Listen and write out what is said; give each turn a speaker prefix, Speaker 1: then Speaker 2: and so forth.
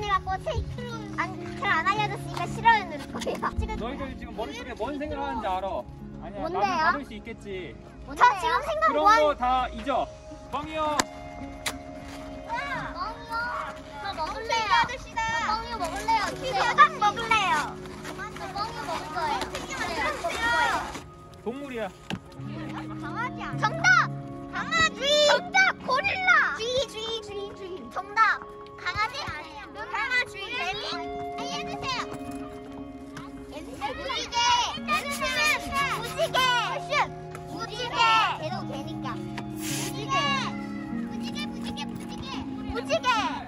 Speaker 1: 언니가 꽃을 안, 잘안 알려줬으니까 싫어요 누를 거예요. 지금
Speaker 2: 너희들 지금 머릿속에 뭔 생각을 하는지 알아? 아니야
Speaker 1: 뭔데요?
Speaker 2: 나는 받을 수 있겠지
Speaker 1: 저 지금 생각
Speaker 2: 그런
Speaker 1: 뭐 한...
Speaker 2: 거다 잊어 뻥이요
Speaker 1: 멍이요. 저 먹을래요. 저 멍이요 먹을래요. 튀겨닭 먹을래요. 저 멍이요 먹을 거예요.
Speaker 2: 동물이야
Speaker 1: 강아지 아니야? 정답! 정답. 강아지 아니에요. 강아지 개미 알려주세요. 무지개. 무지개. 무지개. 계속 개니까. 무지개. 무지개 무지개 무지개. 무지개.